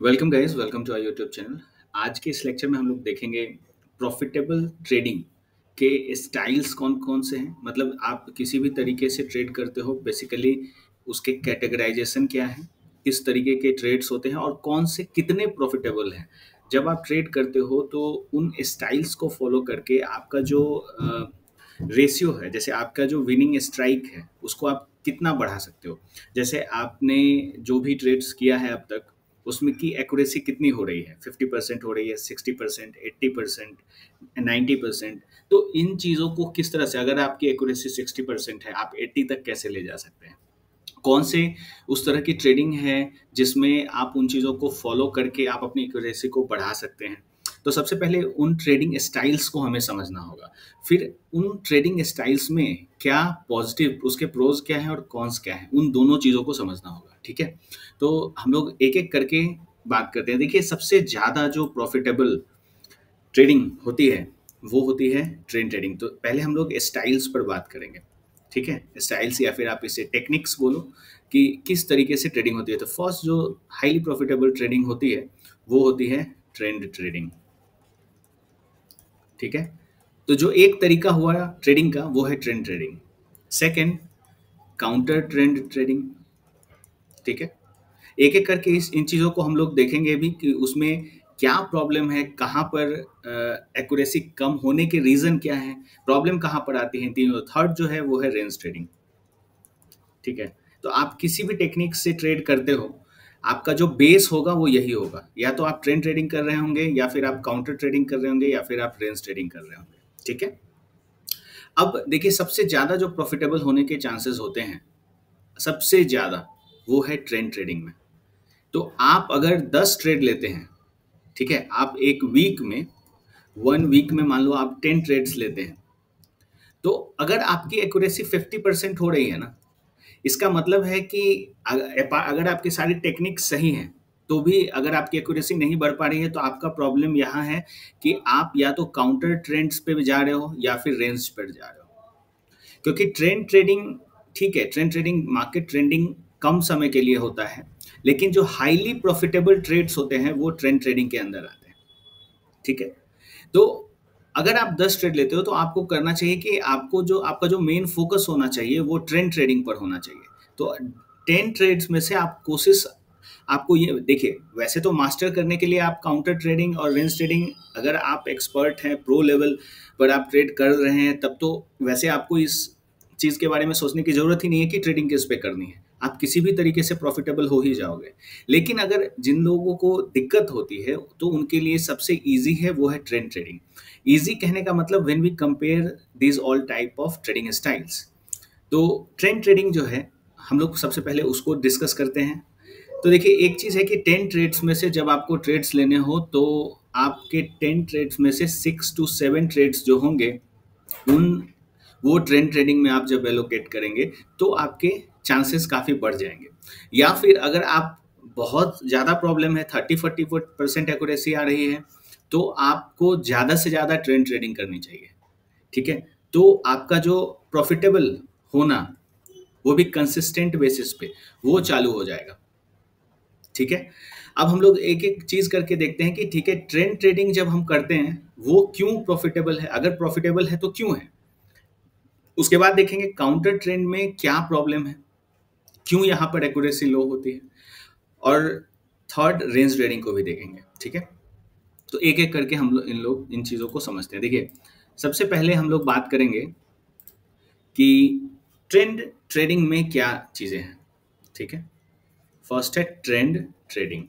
Welcome guys welcome to our YouTube channel आज के इस लेक्चर में हम लोग देखेंगे प्रॉफिटेबल ट्रेडिंग के स्टाइल्स कौन कौन से हैं? मतलब आप किसी भी तरीके से ट्रेड करते हो बेसिकली उसके कैटेगराइजेशन क्या है, किस तरीके के ट्रेड्स होते हैं और कौन से कितने प्रॉफिटेबल हैं? जब आप ट्रेड करते हो तो उन स्टाइल्स को फॉलो करके आपका जो रेशियो है, जैसे आपका जो विनिंग स्ट्राइक है, उसको आप कितना बढ़ा सकते हो? जैसे आपने जो भी ट्रेड्स किया है अब तक उसमें की एक्यूरेसी कितनी हो रही है? फिफ्टी परसेंट हो रही है sixty percent eighty percent ninety percent तो इन चीज़ों को किस तरह से, अगर आपकी एक्यूरेसी सिक्सटी परसेंट है, आप एट्टी तक कैसे ले जा सकते हैं? कौन से उस तरह की ट्रेडिंग है जिसमें आप उन चीज़ों को फॉलो करके आप अपनी एक्यूरेसी को बढ़ा सकते हैं? तो सबसे पहले उन ट्रेडिंग स्टाइल्स को हमें समझना होगा। फिर उन ट्रेडिंग स्टाइल्स में क्या पॉजिटिव उसके प्रोज क्या है और कॉन्स क्या है? उन दोनों चीज़ों को समझना होगा। ठीक है? तो हम लोग एक एक करके बात करते हैं। देखिए, सबसे ज़्यादा जो प्रॉफिटेबल ट्रेडिंग होती है, वो होती है ट्रेन ट्रेडिंग तो पहले हम लोग स्टाइल्स पर बात करेंगे, ठीक है? स्टाइल्स या फिर आप इसे टेक्निक्स बोलो कि किस तरीके से ट्रेडिंग होती है। तो फ़र्स्ट जो हाईली प्रॉफिटेबल ट्रेडिंग होती है, वो होती है ट्रेंड ट्रेडिंग ठीक है? तो जो एक तरीका हुआ ट्रेडिंग का, वो है trend trading second counter trend trading ठीक है? एक एक करके इस, इन चीज़ों को हम लोग देखेंगे भी कि उसमें क्या प्रॉब्लम है, कहाँ पर एक्यूरेसी कम होने के रीज़न क्या है प्रॉब्लम कहाँ पर आती है तीनों। थर्ड जो है वो है रेंज ट्रेडिंग ठीक है? तो आप किसी भी टेक्निक से ट्रेड करते हो, आपका जो बेस होगा वो यही होगा। या तो आप ट्रेंड ट्रेडिंग कर रहे होंगे, या फिर आप काउंटर ट्रेडिंग कर रहे होंगे, या फिर आप रेंज ट्रेडिंग कर रहे होंगे। ठीक है? अब देखिए, सबसे ज़्यादा जो प्रॉफिटेबल होने के चांसेस होते हैं, सबसे ज़्यादा वो है ट्रेंड ट्रेडिंग में। तो आप अगर दस ट्रेड लेते हैं, ठीक है, आप एक वीक में वन वीक में मान लो आप टेन ट्रेड्स लेते हैं तो अगर आपकी एक्यूरेसी फिफ्टी परसेंट हो रही है ना, इसका मतलब है कि अगर आपकी सारी टेक्निक सही हैं तो भी अगर आपकी एक्यूरेसी नहीं बढ़ पा रही है तो आपका प्रॉब्लम यहाँ है कि आप या तो काउंटर ट्रेंड्स पे जा रहे हो या फिर रेंज पर जा रहे हो। क्योंकि ट्रेंड ट्रेडिंग ठीक है ट्रेंड ट्रेडिंग मार्केट ट्रेंडिंग कम समय के लिए होता है, लेकिन जो हाईली प्रॉफिटेबल ट्रेड्स होते हैं, वो ट्रेंड ट्रेडिंग के अंदर आते हैं। ठीक है? तो अगर आप दस ट्रेड लेते हो तो आपको करना चाहिए कि आपको जो, आपका जो मेन फोकस होना चाहिए, वो ट्रेंड ट्रेडिंग पर होना चाहिए। तो टेन ट्रेड्स में से आप कोशिश, आपको ये, देखिए, वैसे तो मास्टर करने के लिए आप काउंटर ट्रेडिंग और रेंज ट्रेडिंग अगर आप एक्सपर्ट हैं प्रो लेवल पर आप ट्रेड कर रहे हैं, तब तो वैसे आपको इस चीज़ के बारे में सोचने की ज़रूरत ही नहीं है कि ट्रेडिंग किस पे करनी है। आप किसी भी तरीके से प्रॉफिटेबल हो ही जाओगे। लेकिन अगर जिन लोगों को दिक्कत होती है तो उनके लिए सबसे ईजी है, वो है ट्रेंड ट्रेडिंग ईजी कहने का मतलब when we compare these all type of trading styles तो ट्रेंड ट्रेडिंग जो है, हम लोग सबसे पहले उसको डिस्कस करते हैं। तो देखिए, एक चीज़ है कि टेन ट्रेड्स में से जब आपको ट्रेड्स लेने हो तो आपके टेन ट्रेड्स में से सिक्स टू सेवन ट्रेड्स जो होंगे, उन, वो ट्रेंड ट्रेडिंग में आप जब एलोकेट करेंगे तो आपके चांसेस काफ़ी बढ़ जाएँगे। या फिर अगर आप बहुत ज़्यादा प्रॉब्लम है थर्टी फोर्टी परसेंट एक्यूरेसी आ रही है तो आपको ज़्यादा से ज़्यादा ट्रेंड ट्रेडिंग करनी चाहिए। ठीक है? तो आपका जो प्रॉफिटेबल होना, वो भी कंसिस्टेंट बेसिस पे, वो चालू हो जाएगा। ठीक है? अब हम लोग एक एक चीज़ करके देखते हैं कि ठीक है ट्रेंड ट्रेडिंग जब हम करते हैं, वो क्यों प्रॉफिटेबल है? अगर प्रॉफिटेबल है तो क्यों है? उसके बाद देखेंगे काउंटर ट्रेंड में क्या प्रॉब्लम है? क्यों यहाँ पर एक्यूरेसी लो होती है? और थर्ड रेंज ट्रेडिंग को भी देखेंगे, ठीक है? तो एक एक करके हम लोग इन लोग, इन चीज़ों को समझते हैं। देखिए, सबसे पहले हम लोग बात करेंगे कि ट्रेंड ट्रेडिंग में क्या चीज़ें हैं, ठीक है? फ़र्स्ट है ट्रेंड ट्रेडिंग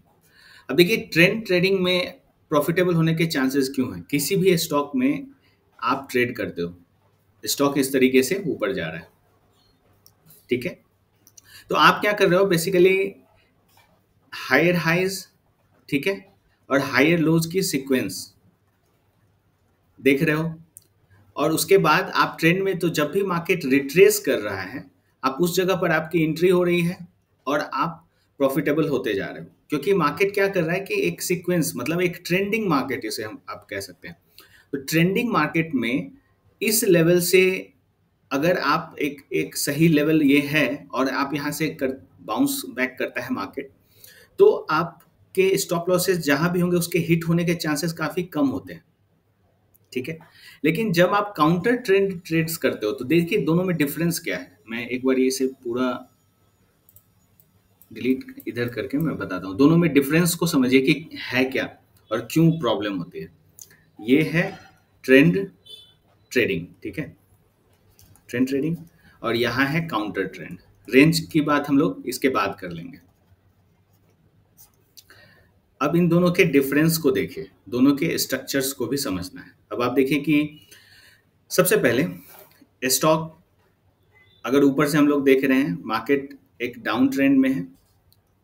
अब देखिए ट्रेंड ट्रेडिंग में प्रॉफिटेबल होने के चांसेस क्यों हैं? किसी भी स्टॉक में आप ट्रेड करते हो। स्टॉक इस तरीके से ऊपर जा रहा है, ठीक है? तो आप क्या कर रहे हो? बेसिकली हायर हाइज ठीक है? और हायर लोज की सीक्वेंस देख रहे हो। और उसके बाद आप ट्रेंड में तो जब भी मार्केट रिट्रेस कर रहा है, आप उस जगह पर आपकी एंट्री हो रही है और आप प्रॉफिटेबल होते जा रहे हो। क्योंकि मार्केट क्या कर रहा है कि एक सीक्वेंस मतलब एक ट्रेंडिंग मार्केट इसे हम आप कह सकते हैं। तो ट्रेंडिंग मार्केट में इस लेवल से अगर आप एक एक सही लेवल ये है और आप यहाँ से कर बाउंस बैक करता है मार्केट तो आपके स्टॉप लॉसेस जहाँ भी होंगे उसके हिट होने के चांसेस काफ़ी कम होते हैं। ठीक है? लेकिन जब आप काउंटर ट्रेंड ट्रेड्स करते हो तो देखिए दोनों में डिफरेंस क्या है। मैं एक बार इसे पूरा डिलीट इधर करके मैं बताता हूँ। दोनों में डिफरेंस को समझिए कि है क्या और क्यों प्रॉब्लम होती है। ये है ट्रेंड ट्रेडिंग ठीक है? ट्रेंड ट्रेडिंग और यहाँ है काउंटर ट्रेंड रेंज की बात हम लोग इसके बाद कर लेंगे। अब इन दोनों के डिफरेंस को देखिए दोनों के स्ट्रक्चर्स को भी समझना है। अब आप देखिए कि सबसे पहले स्टॉक अगर ऊपर से हम लोग देख रहे हैं मार्केट एक डाउन ट्रेंड में है,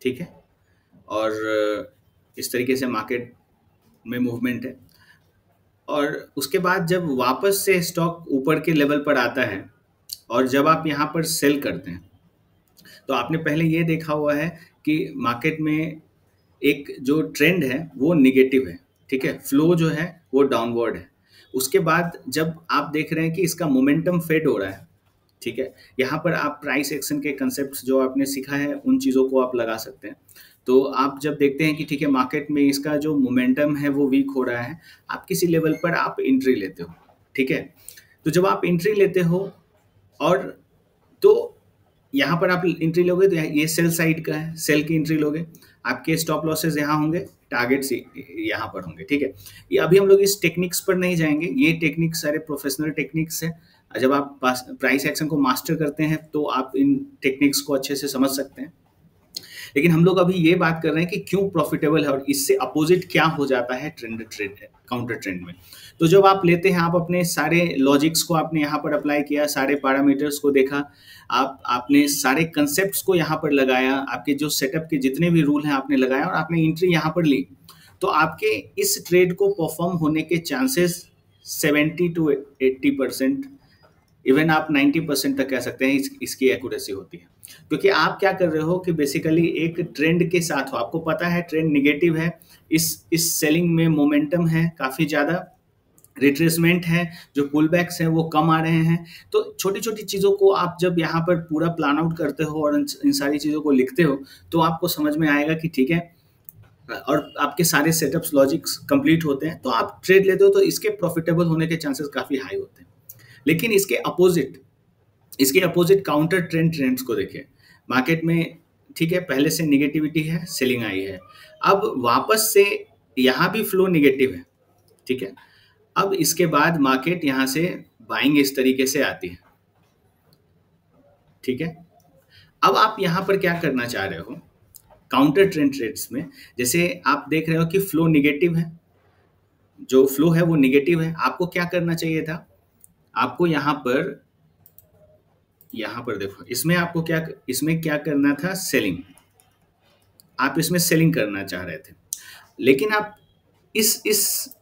ठीक है? और इस तरीके से मार्केट में मूवमेंट है। और उसके बाद जब वापस से स्टॉक ऊपर के लेवल पर आता है और जब आप यहाँ पर सेल करते हैं तो आपने पहले ये देखा हुआ है कि मार्केट में एक जो ट्रेंड है, वो निगेटिव है, ठीक है? फ्लो जो है, वो डाउनवर्ड है। उसके बाद जब आप देख रहे हैं कि इसका मोमेंटम फेड हो रहा है, ठीक है? यहाँ पर आप प्राइस एक्शन के कंसेप्ट जो आपने सीखा है, उन चीज़ों को आप लगा सकते हैं। तो आप जब देखते हैं कि ठीक है मार्केट में इसका जो मोमेंटम है वो वीक हो रहा है, आप किसी लेवल पर आप एंट्री लेते हो, ठीक है? तो जब आप एंट्री लेते हो और तो यहाँ पर आप एंट्री लोगे तो ये सेल साइड का है सेल की एंट्री लोगे, आपके स्टॉप लॉसेस यहाँ होंगे टारगेट्स यहाँ पर होंगे, ठीक है? ये अभी हम लोग इस टेक्निक्स पर नहीं जाएँगे, ये टेक्निक्स सारे प्रोफेशनल टेक्निक्स है। जब आप प्राइस एक्शन को मास्टर करते हैं तो आप इन टेक्निक्स को अच्छे से समझ सकते हैं। लेकिन हम लोग अभी ये बात कर रहे हैं कि क्यों प्रॉफिटेबल है और इससे अपोजिट क्या हो जाता है ट्रेंड ट्रेंड काउंटर ट्रेंड में। तो जब आप लेते हैं आप अपने सारे लॉजिक्स को आपने यहाँ पर अप्लाई किया सारे पैरामीटर्स को देखा आप आपने सारे कंसेप्ट को यहाँ पर लगाया आपके जो सेटअप के जितने भी रूल हैं आपने लगाया और आपने एंट्री यहाँ पर ली तो आपके इस ट्रेड को परफॉर्म होने के चांसेस 70 टू 80 परसेंट इवन आप 90 परसेंट तक कह सकते हैं इस, इसकी एक्यूरेसी होती है। क्योंकि आप क्या कर रहे हो कि बेसिकली एक ट्रेंड के साथ हो। आपको पता है ट्रेंड निगेटिव है। इस इस सेलिंग में मोमेंटम है, काफ़ी ज़्यादा रिट्रेसमेंट है। जो पुल बैक्स हैं, वो कम आ रहे हैं। तो छोटी छोटी चीज़ों को आप जब यहाँ पर पूरा प्लान आउट करते हो और इन सारी चीज़ों को लिखते हो तो आपको समझ में आएगा कि ठीक है, और आपके सारे सेटअप्स लॉजिक्स कंप्लीट होते हैं। तो आप ट्रेड लेते हो तो इसके प्रॉफिटेबल होने के चांसेस काफ़ी हाई होते हैं। लेकिन इसके अपोजिट इसके अपोजिट काउंटर ट्रेंड ट्रेंड्स को देखें। मार्केट में, ठीक है, पहले से निगेटिविटी है सेलिंग आई है। अब वापस से यहाँ भी फ्लो निगेटिव है, ठीक है। अब इसके बाद मार्केट यहाँ से बाइंग इस तरीके से आती है, ठीक है। अब आप यहाँ पर क्या करना चाह रहे हो? काउंटर ट्रेंड ट्रेड्स में, जैसे आप देख रहे हो कि फ्लो निगेटिव है, जो फ्लो है वो निगेटिव है, आपको क्या करना चाहिए था? आपको यहाँ पर यहाँ पर देखो, इसमें आपको क्या, इसमें क्या करना था? सेलिंग आप इसमें सेलिंग करना चाह रहे थे। लेकिन आप इस इस,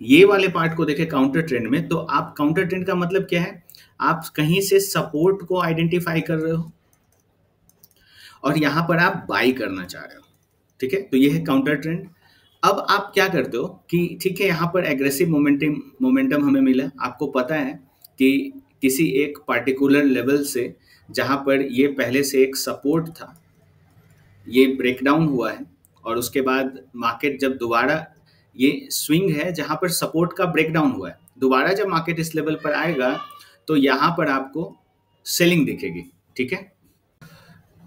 ये वाले पार्ट को देखें काउंटर ट्रेंड में तो आप काउंटर ट्रेंड का मतलब क्या है? आप कहीं से सपोर्ट को आइडेंटिफाई कर रहे हो और यहाँ पर आप बाई करना चाह रहे हो। ठीक है? तो ये है काउंटर ट्रेंड अब आप क्या करते हो कि, ठीक है, यहाँ पर एग्रेसिव मोमेंटम मोमेंटम हमें मिला। आपको पता है कि किसी एक पार्टिकुलर लेवल से, जहाँ पर ये पहले से एक सपोर्ट था। ये ब्रेकडाउन हुआ है और उसके बाद मार्केट जब दोबारा ये स्विंग है, जहाँ पर सपोर्ट का ब्रेकडाउन हुआ है। दोबारा जब मार्केट इस लेवल पर आएगा तो यहाँ पर आपको सेलिंग दिखेगी, ठीक है?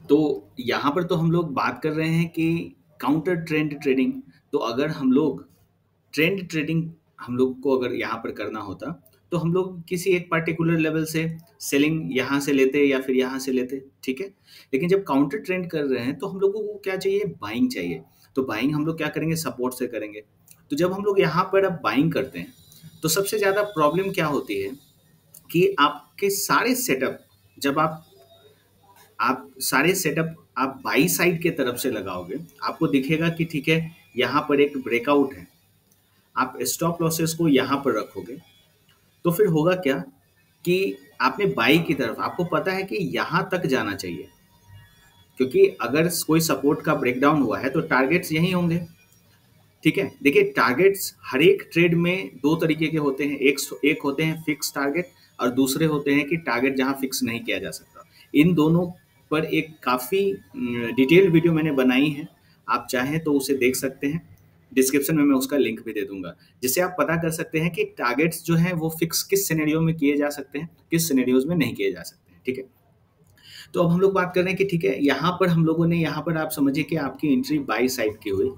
तो यहाँ पर तो हम लोग बात कर रहे हैं कि काउंटर ट्रेंड ट्रेडिंग तो अगर हम लोग ट्रेंड ट्रेडिंग हम लोग को अगर यहाँ पर करना होता तो हम लोग किसी एक पार्टिकुलर लेवल से सेलिंग यहाँ से लेते या फिर यहाँ से लेते, ठीक है? लेकिन जब काउंटर ट्रेंड कर रहे हैं तो हम लोगों को क्या चाहिए? बाइंग चाहिए। तो बाइंग हम लोग क्या करेंगे? सपोर्ट से करेंगे। तो जब हम लोग यहाँ पर अब बाइंग करते हैं तो सबसे ज़्यादा प्रॉब्लम क्या होती है कि आपके सारे सेटअप जब आप आप सारे सेटअप आप बाई साइड के तरफ़ से लगाओगे, आपको दिखेगा कि ठीक है, यहाँ पर एक ब्रेकआउट है। आप स्टॉप लॉसेस को यहाँ पर रखोगे। तो फिर होगा क्या कि आपने बाई की तरफ़, आपको पता है कि यहाँ तक जाना चाहिए। क्योंकि अगर कोई सपोर्ट का ब्रेकडाउन हुआ है तो टारगेट्स यही होंगे। ठीक है? देखिए टारगेट्स हर एक ट्रेड में दो तरीके के होते हैं। एक एक होते हैं फिक्स टारगेट और दूसरे होते हैं कि टारगेट जहाँ फिक्स नहीं किया जा सकता। इन दोनों पर एक काफ़ी डिटेल वीडियो मैंने बनाई है। आप चाहें तो उसे देख सकते हैं। डिस्क्रिप्शन में मैं उसका लिंक भी दे दूँगा। जिससे आप पता कर सकते हैं कि टारगेट्स जो हैं वो फिक्स किस सिनेरियो में किए जा सकते हैं, किस सिनेरियोज में नहीं किए जा सकते हैं, ठीक है? तो अब हम लोग बात कर रहे हैं कि ठीक है, यहाँ पर हम लोगों ने, यहाँ पर आप समझिए कि आपकी एंट्री बाई साइड की हुई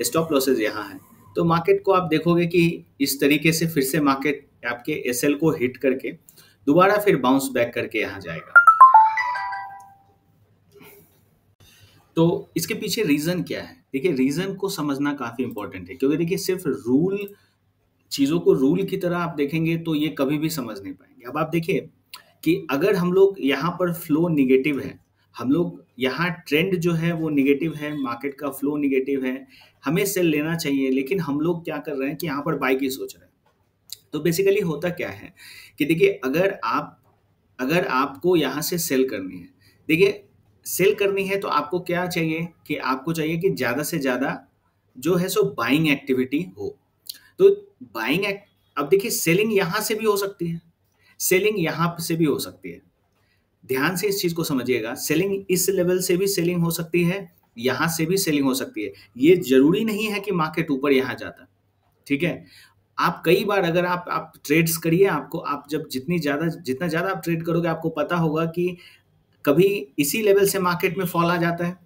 स्टॉप लॉसेज यहाँ है। तो मार्केट को आप देखोगे कि इस तरीके से फिर से मार्केट आपके एसएल को हिट करके दोबारा फिर बाउंस बैक करके यहाँ जाएगा। तो इसके पीछे रीज़न क्या है? देखिए रीज़न को समझना काफ़ी इंपॉर्टेंट है, क्योंकि देखिए, सिर्फ़ रूल चीज़ों को रूल की तरह आप देखेंगे तो ये कभी भी समझ नहीं पाएँगे। अब आप देखिए कि अगर हम लोग यहाँ पर फ्लो निगेटिव है, हम लोग यहाँ ट्रेंड जो है वो निगेटिव है मार्केट का फ्लो निगेटिव है, हमें सेल लेना चाहिए, लेकिन हम लोग क्या कर रहे हैं कि यहाँ पर बाई की सोच रहे हैं। तो बेसिकली होता क्या है कि देखिए, अगर आप, अगर आपको यहाँ से सेल करनी है, देखिए सेल करनी है तो आपको क्या चाहिए कि आपको चाहिए कि ज़्यादा से ज़्यादा जो है सो बाइंग एक्टिविटी हो। तो बाइंग अब देखिए सेलिंग यहाँ से भी हो सकती है सेलिंग यहाँ से भी हो सकती है। ध्यान से इस चीज़ को समझिएगा सेलिंग इस लेवल से भी सेलिंग हो सकती है, यहाँ से भी सेलिंग हो सकती है। ये ज़रूरी नहीं है कि मार्केट ऊपर यहाँ जाता, ठीक है? आप कई बार अगर आप आप ट्रेड्स करिए, आपको, आप जब जितनी ज़्यादा, जितना ज़्यादा आप ट्रेड करोगे, आपको पता होगा कि कभी इसी लेवल से मार्केट में फॉल आ जाता है,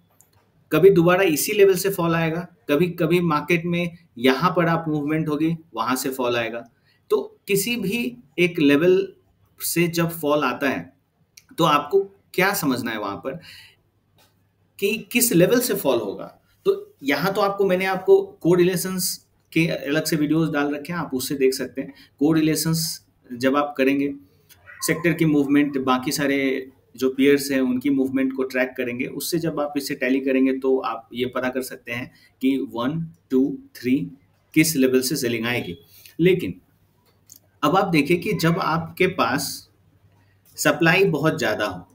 कभी दोबारा इसी लेवल से फॉल आएगा, कभी कभी मार्केट में यहाँ पर आप मूवमेंट होगी, वहाँ से फॉल आएगा। तो किसी भी एक लेवल से जब फॉल आता है तो आपको क्या समझना है वहाँ पर? कि किस लेवल से फॉल होगा? तो यहाँ तो आपको, मैंने आपको को के अलग से वीडियोस डाल रखे हैं, आप उससे देख सकते हैं। को जब आप करेंगे सेक्टर की मूवमेंट बाकी सारे जो पियर्स हैं, उनकी मूवमेंट को ट्रैक करेंगे। उससे जब आप इसे टैली करेंगे तो आप ये पता कर सकते हैं कि वन टू थ्री किस लेवल से सेलिंग आएगी। लेकिन, अब आप देखिए कि जब आपके पास सप्लाई बहुत ज़्यादा हो,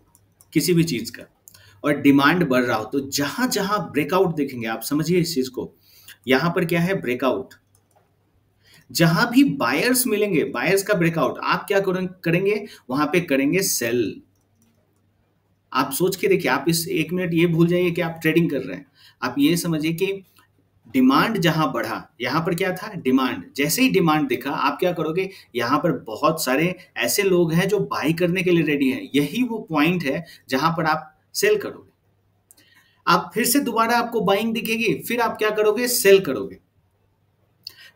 किसी भी चीज़ का, और डिमांड बढ़ रहा हो तो जहाँ जहाँ ब्रेकआउट देखेंगे आप, समझिए इस चीज़ को। यहाँ पर क्या है? ब्रेकआउट जहाँ भी बायर्स मिलेंगे बायर्स का ब्रेकआउट आप क्या करेंगे? वहाँ पे करेंगे सेल आप सोच के देखिए, आप इस एक मिनट ये भूल जाइए कि आप ट्रेडिंग कर रहे हैं। आप ये समझिए कि डिमांड जहाँ बढ़ा, यहाँ पर क्या था? डिमांड जैसे ही डिमांड दिखा, आप क्या करोगे? यहाँ पर बहुत सारे ऐसे लोग हैं जो बाई करने के लिए रेडी हैं। यही वो पॉइंट है जहाँ पर आप सेल करोगे। आप फिर से दोबारा आपको बाइंग दिखेगी, फिर आप क्या करोगे? सेल करोगे।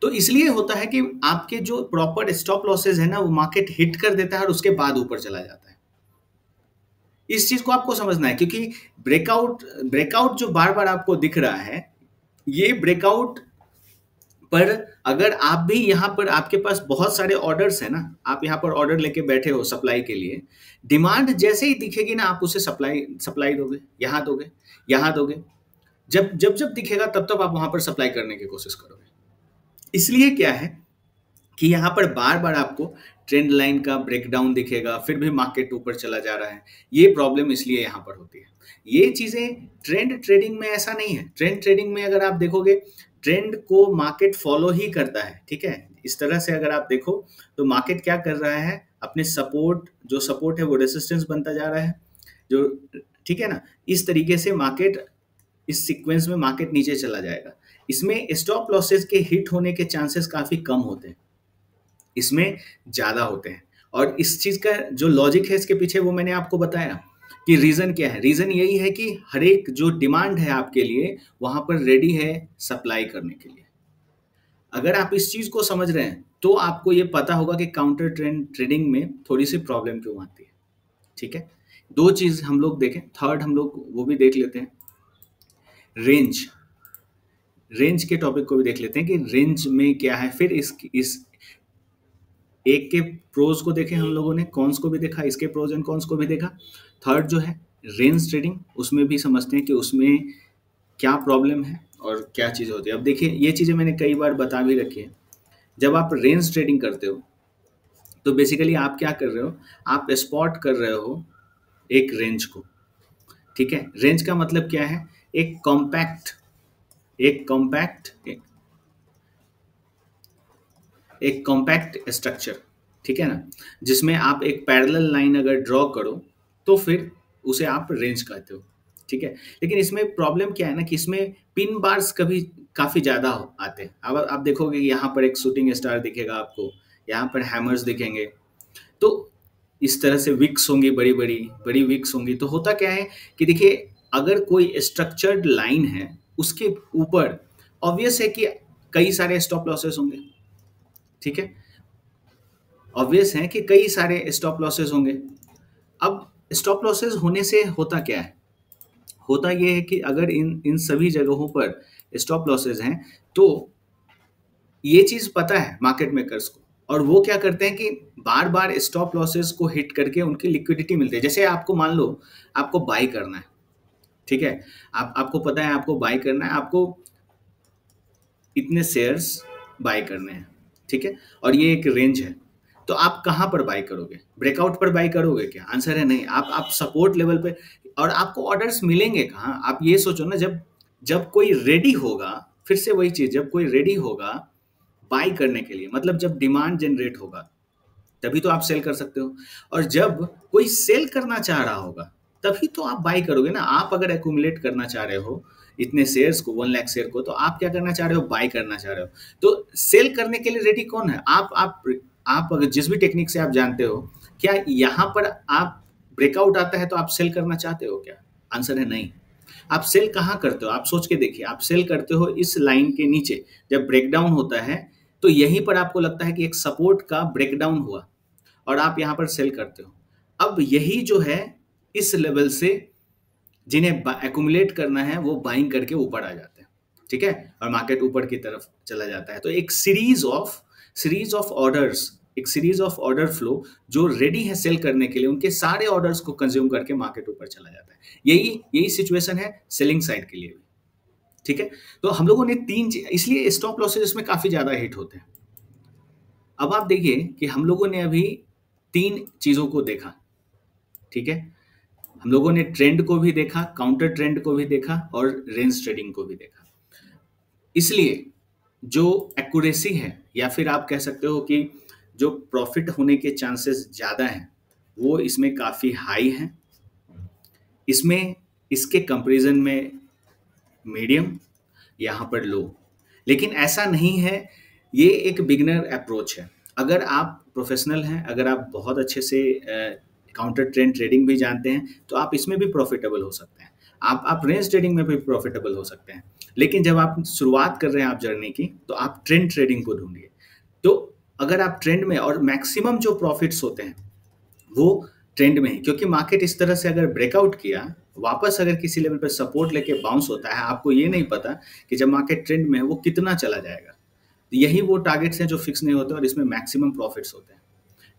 तो इसलिए होता है कि आपके जो प्रॉपर स्टॉप लॉसेज है ना, वो मार्केट हिट कर देता है और उसके बाद ऊपर चला जाता है। इस चीज़ को आपको समझना है, क्योंकि ब्रेकआउट ब्रेकआउट जो बार बार आपको दिख रहा है, ये ब्रेकआउट पर अगर आप भी यहाँ पर आपके पास बहुत सारे ऑर्डर्स है ना, आप यहाँ पर ऑर्डर लेके बैठे हो सप्लाई के लिए डिमांड जैसे ही दिखेगी ना, आप उसे सप्लाई सप्लाई दोगे, यहाँ दोगे यहाँ दोगे। जब जब जब दिखेगा, तब तब आप वहाँ पर सप्लाई करने की कोशिश करोगे। इसलिए क्या है कि यहाँ पर बार बार आपको ट्रेंड लाइन का ब्रेकडाउन दिखेगा, फिर भी मार्केट ऊपर चला जा रहा है। ये प्रॉब्लम इसलिए यहाँ पर होती है। ये चीज़ें ट्रेंड ट्रेडिंग में ऐसा नहीं है। ट्रेंड ट्रेडिंग में अगर आप देखोगे ट्रेंड को मार्केट फॉलो ही करता है, ठीक है? इस तरह से अगर आप देखो तो मार्केट क्या कर रहा है? अपने सपोर्ट जो सपोर्ट है वो रेसिस्टेंस बनता जा रहा है। जो, ठीक है ना? इस तरीके से मार्केट इस सीक्वेंस में मार्केट नीचे चला जाएगा। इसमें स्टॉप लॉसेस के हिट होने के चांसेस काफ़ी कम होते हैं। इसमें ज़्यादा होते हैं। और इस चीज़ का जो लॉजिक है, इसके पीछे वो मैंने आपको बताया कि रीज़न क्या है। रीज़न यही है कि हर एक जो डिमांड है आपके लिए, वहाँ पर रेडी है सप्लाई करने के लिए। अगर आप इस चीज़ को समझ रहे हैं तो आपको ये पता होगा कि काउंटर ट्रेंड ट्रेडिंग में थोड़ी सी प्रॉब्लम क्यों आती है। ठीक है? दो चीज़ हम लोग देखें। थर्ड हम लोग वो भी देख लेते हैं। रेंज रेंज के टॉपिक को भी देख लेते हैं कि रेंज में क्या है। फिर इस इस एक के प्रोज को देखे हम लोगों ने कॉन्स को भी देखा, इसके प्रोज एंड कॉन्स को भी देखा। थर्ड जो है रेंज ट्रेडिंग उसमें भी समझते हैं कि उसमें क्या प्रॉब्लम है और क्या चीज़ होती है। अब देखिए, ये चीज़ें मैंने कई बार बता भी रखी है। जब आप रेंज ट्रेडिंग करते हो तो बेसिकली आप क्या कर रहे हो, आप स्पॉट कर रहे हो एक रेंज को, ठीक है? रेंज का मतलब क्या है? एक कॉम्पैक्ट एक कॉम्पैक्ट एक कॉम्पैक्ट स्ट्रक्चर ठीक है ना? जिसमें आप एक पैरेलल लाइन अगर ड्रॉ करो तो फिर उसे आप रेंज कहते हो, ठीक है? लेकिन इसमें प्रॉब्लम क्या है ना कि इसमें पिन बार्स कभी काफ़ी ज़्यादा आते हैं। अब आप देखोगे यहाँ पर एक शूटिंग स्टार दिखेगा आपको, यहाँ पर हैमर्स दिखेंगे। तो इस तरह से विक्स होंगी बड़ी बड़ी बड़ी विक्स होंगी। तो होता क्या है कि देखिए, अगर कोई स्ट्रक्चर्ड लाइन है, उसके ऊपर ऑब्वियस है कि कई सारे स्टॉप लॉसेस होंगे। ठीक है? ऑब्वियस है कि कई सारे स्टॉप लॉसेस होंगे। अब स्टॉप लॉसेस होने से होता क्या है? होता यह है कि अगर इन इन सभी जगहों पर स्टॉप लॉसेस हैं तो ये चीज़ पता है मार्केट मेकर्स को। और वो क्या करते हैं कि बार बार स्टॉप लॉसेस को हिट करके उनकी लिक्विडिटी मिलती है। जैसे आपको मान लो, आपको बाई करना है, ठीक है? आप, आपको पता है आपको बाई करना है, आपको इतने शेयर्स बाई करने हैं। ठीक है? और ये एक रेंज है। तो आप कहाँ पर बाई करोगे? ब्रेकआउट पर बाई करोगे क्या? आंसर है नहीं। आप आप सपोर्ट लेवल पे और आपको ऑर्डर्स मिलेंगे कहाँ? आप ये सोचो ना, जब जब कोई रेडी होगा, फिर से वही चीज़, जब कोई रेडी होगा बाई करने के लिए मतलब जब डिमांड जनरेट होगा, तभी तो आप सेल कर सकते हो। और जब कोई सेल करना चाह रहा होगा, तभी तो आप बाई करोगे ना। आप अगर एकुमुलेट करना चाह रहे हो इतने शेयर्स को वन लाख शेयर को तो आप क्या करना चाह रहे हो? बाई करना चाह रहे हो। तो सेल करने के लिए रेडी कौन है? आप आप आप अगर जिस भी टेक्निक से आप जानते हो, क्या यहाँ पर आप ब्रेकआउट आता है तो आप सेल करना चाहते हो क्या? आंसर है नहीं। आप सेल कहाँ करते हो? आप सोच के देखिए। आप सेल करते हो इस लाइन के नीचे। जब ब्रेकडाउन होता है तो यहीं पर आपको लगता है कि एक सपोर्ट का ब्रेकडाउन हुआ और आप यहाँ पर सेल करते हो। अब यही जो है, इस लेवल से जिन्हें एकुमुलेट करना है, वो बाइंग करके ऊपर आ जाते हैं, ठीक है? और मार्केट ऊपर की तरफ़ चला जाता है। तो एक series of series of orders एक सीरीज़ ऑफ़ ऑर्डर फ्लो जो रेडी है सेल करने के लिए, उनके सारे ऑर्डर्स को कंज्यूम करके मार्केट ऊपर चला जाता है। यही यही सिचुएशन है सेलिंग साइड के लिए भी, ठीक है? तो हम लोगों ने तीन इसलिए स्टॉप लॉसेज इसमें काफ़ी ज़्यादा हिट होते हैं। अब आप देखिए कि हम लोगों ने अभी तीन चीज़ों को देखा, ठीक है? हम लोगों ने ट्रेंड को भी देखा काउंटर ट्रेंड को भी देखा और रेंज ट्रेडिंग को भी देखा। इसलिए जो एक्यूरेसी है, या फिर आप कह सकते हो कि जो प्रॉफिट होने के चांसेस ज़्यादा हैं, वो इसमें काफ़ी हाई हैं। इसमें, इसके कंपैरिजन में मीडियम यहाँ पर लो लेकिन ऐसा नहीं है, ये एक बिगनर अप्रोच है। अगर आप प्रोफेशनल हैं, अगर आप बहुत अच्छे से काउंटर ट्रेंड ट्रेडिंग भी जानते हैं तो आप इसमें भी प्रॉफिटेबल हो सकते हैं। आप आप रेंज ट्रेडिंग में भी प्रॉफिटेबल हो सकते हैं। लेकिन जब आप शुरुआत कर रहे हैं आप जर्नी की तो आप ट्रेंड ट्रेडिंग को ढूंढिए। तो अगर आप ट्रेंड में और मैक्सिमम जो प्रॉफिट्स होते हैं, वो ट्रेंड में है, क्योंकि मार्केट इस तरह से अगर ब्रेकआउट किया, वापस अगर किसी लेवल पर सपोर्ट लेके बाउंस होता है, आपको ये नहीं पता कि जब मार्केट ट्रेंड में है, वो कितना चला जाएगा। यही वो टारगेट्स हैं जो फिक्स नहीं होते और इसमें मैक्सिमम प्रॉफिट्स होते हैं।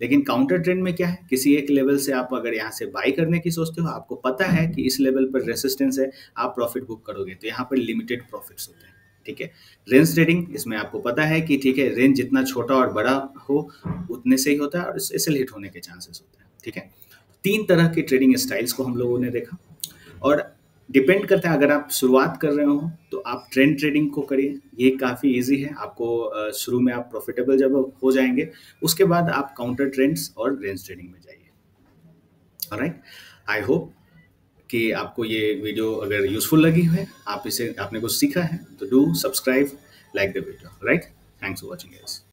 लेकिन काउंटर ट्रेंड में क्या है? किसी एक लेवल से आप अगर यहाँ से बाई करने की सोचते हो, आपको पता है कि इस लेवल पर रेसिस्टेंस है, आप प्रॉफिट बुक करोगे। तो यहाँ पर लिमिटेड प्रॉफिट्स होते हैं, ठीक है? रेंज ट्रेडिंग इसमें आपको पता है कि, ठीक है रेंज जितना छोटा और बड़ा हो, उतने से ही होता है और इससे हिट होने के चांसेस होते हैं, ठीक है? तीन तरह के ट्रेडिंग स्टाइल्स को हम लोगों ने देखा और डिपेंड करता है। अगर आप शुरुआत कर रहे हो तो आप ट्रेंड ट्रेडिंग को करिए। ये काफ़ी इजी है। आपको शुरू में आप प्रॉफिटेबल जब हो जाएँगे, उसके बाद आप काउंटर ट्रेंड्स और रेंज ट्रेडिंग में जाइए। राइट आई होप कि आपको ये वीडियो अगर यूजफुल लगी है, आप इसे, आपने कुछ सीखा है तो do subscribe like the video right thanks for watching